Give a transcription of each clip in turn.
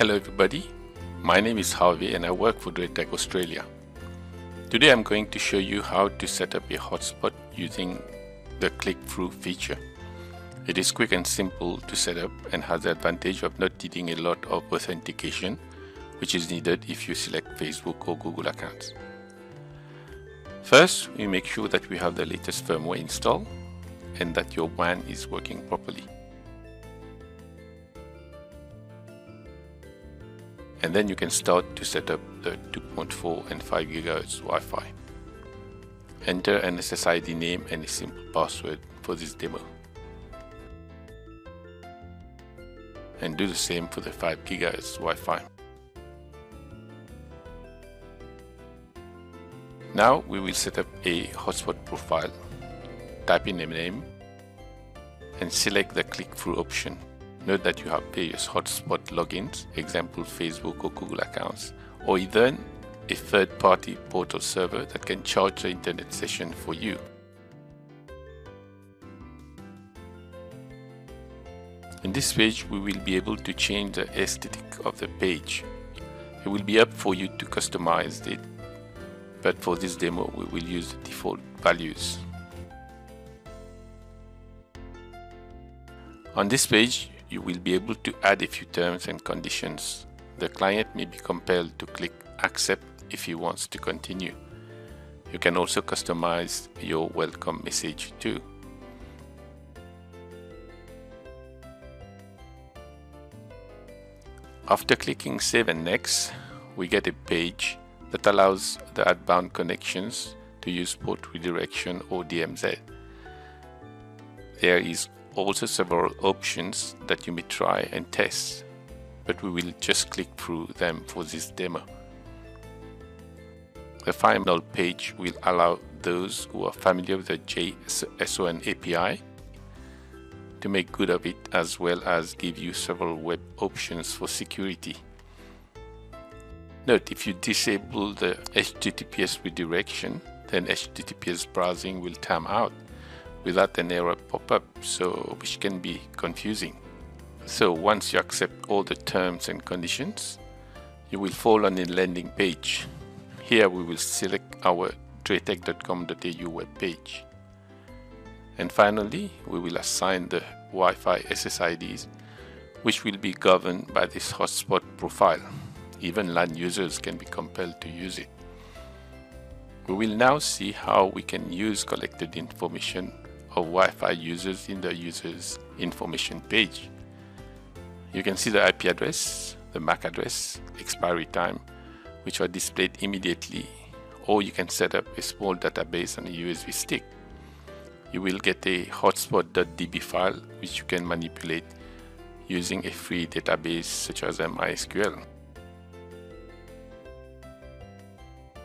Hello everybody, my name is Harvey and I work for DrayTek Australia. Today I'm going to show you how to set up a hotspot using the click-through feature. It is quick and simple to set up and has the advantage of not needing a lot of authentication which is needed if you select Facebook or Google accounts. First, we make sure that we have the latest firmware installed and that your WAN is working properly. And then you can start to set up the 2.4 and 5 GHz Wi-Fi. Enter an SSID name and a simple password for this demo. And do the same for the 5 GHz Wi-Fi. Now we will set up a hotspot profile. Type in a name and select the click-through option Note that you have various hotspot logins, example Facebook or Google accounts, or even a third-party portal server that can charge the internet session for you. In this page, we will be able to change the aesthetic of the page. It will be up for you to customize it, but for this demo, we will use the default values. On this page, you will be able to add a few terms and conditions. The client may be compelled to click accept if he wants to continue. You can also customize your welcome message too. After clicking save and next, we get a page that allows the outbound connections to use port redirection or DMZ. There is also several options that you may try and test, but we will just click through them for this demo. The final page will allow those who are familiar with the JSON API to make good of it as well as give you several web options for security. Note if you disable the HTTPS redirection then HTTPS browsing will time out without an error pop up, so which can be confusing. So once you accept all the terms and conditions, you will fall on a landing page. Here we will select our draytek.com.au web page. And finally, we will assign the Wi-Fi SSIDs, which will be governed by this hotspot profile. Even LAN users can be compelled to use it. We will now see how we can use collected information of Wi-Fi users in the user's information page. You can see the IP address, the MAC address, expiry time, which are displayed immediately, or you can set up a small database on a USB stick. You will get a hotspot.db file which you can manipulate using a free database such as MySQL.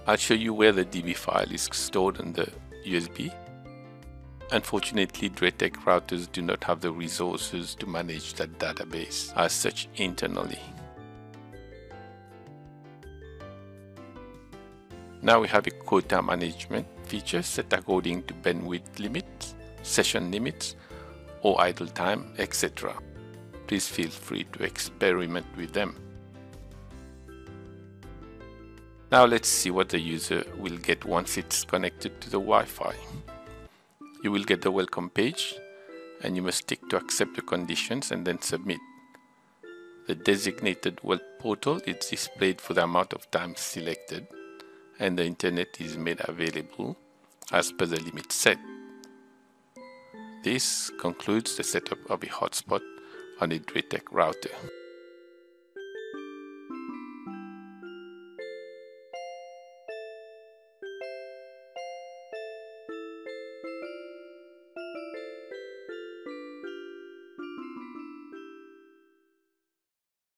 I'll show you where the DB file is stored on the USB Unfortunately, DrayTek routers do not have the resources to manage that database as such internally. Now we have a quota management feature set according to bandwidth limits, session limits, or idle time, etc. Please feel free to experiment with them. Now let's see what the user will get once it's connected to the Wi-Fi you will get the welcome page and you must tick to accept the conditions and then submit. The designated web portal is displayed for the amount of time selected and the internet is made available as per the limit set. This concludes the setup of a hotspot on a DrayTek router.